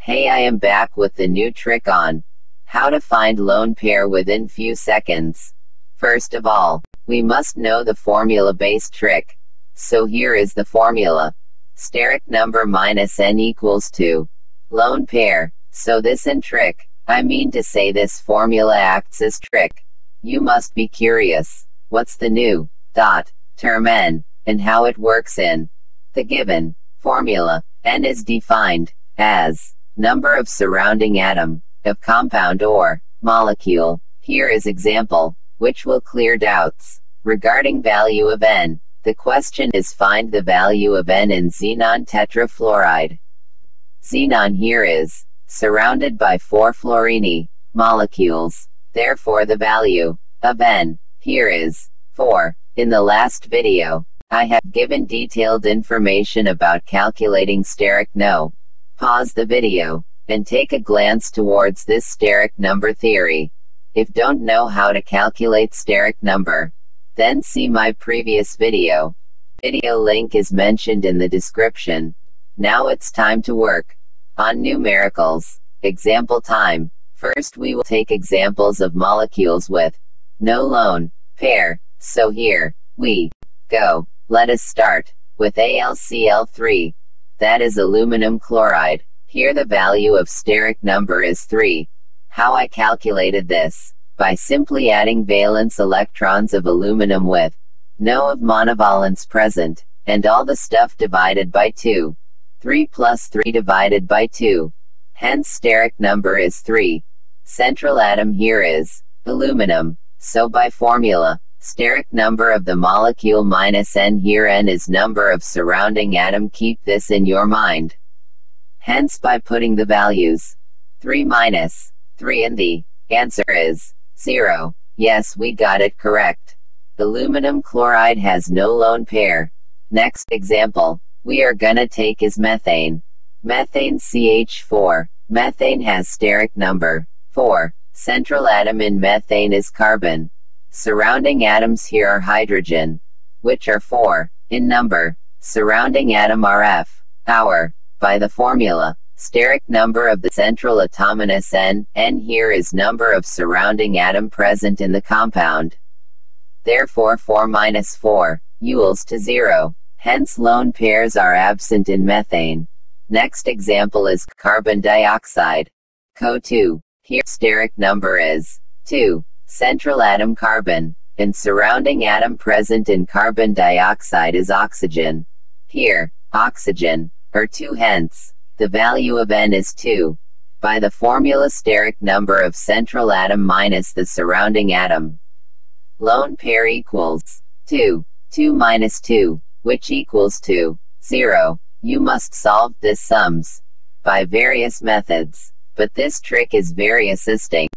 Hey I am back with the new trick on how to find lone pair within few seconds. First of all, we must know the formula based trick. So here is the formula. Steric number minus n equals 2. Lone pair. So this in trick, I mean to say this formula acts as trick. You must be curious. What's the new dot term n and how it works in the given formula. n is defined as number of surrounding atom of compound or molecule. Here is example, which will clear doubts regarding value of n. The question is find the value of n in xenon tetrafluoride. Xenon here is surrounded by four fluorine molecules. Therefore the value of n here is 4. In the last video, I have given detailed information about calculating steric no. Pause the video and take a glance towards this steric number theory. If don't know how to calculate steric number, then see my previous video. Video link is mentioned in the description. Now it's time to work on numericals. Example time. First we will take examples of molecules with no lone pair. So here we go. Let us start with AlCl3. That is aluminum chloride. Here the value of steric number is 3. How I calculated this? by simply adding valence electrons of aluminum with no of monovalence present, and all the stuff divided by 2. 3 plus 3 divided by 2. Hence steric number is 3. Central atom here is aluminum, so by formula, steric number of the molecule minus n here n is number of surrounding atom keep this in your mind. Hence by putting the values 3 minus 3 in the answer is 0. Yes, we got it correct. Aluminum chloride has no lone pair. Next example, we are gonna take is methane. Methane CH4. Methane has steric number 4. Central atom in methane is carbon. Surrounding atoms here are hydrogen, which are 4 in number. Surrounding atom are F. Our. By the formula, Steric number of the central atomness n, n here is number of surrounding atom present in the compound. Therefore 4 minus 4, Eules to 0. Hence lone pairs are absent in methane. Next example is carbon dioxide. CO2. Here steric number is 2. Central atom carbon, and surrounding atom present in carbon dioxide is oxygen. Here, oxygen, or 2 hence. The value of n is 2. By the formula steric number of central atom minus the surrounding atom. Lone pair equals 2. 2 minus 2, which equals 2. 0. You must solve this sums by various methods, but this trick is very assisting.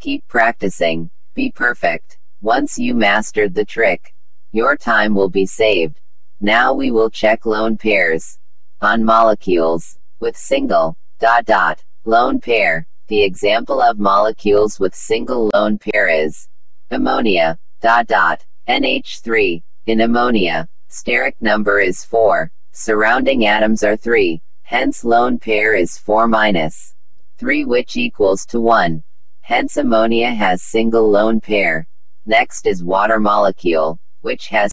Keep practicing. Be perfect. Once you mastered the trick, your time will be saved. Now we will check lone pairs on molecules with single dot dot lone pair. The example of molecules with single lone pair is ammonia dot dot NH3. In ammonia, steric number is 4. Surrounding atoms are 3. Hence lone pair is 4 minus 3 which equals to 1. Hence ammonia has single lone pair. Next is water molecule, which has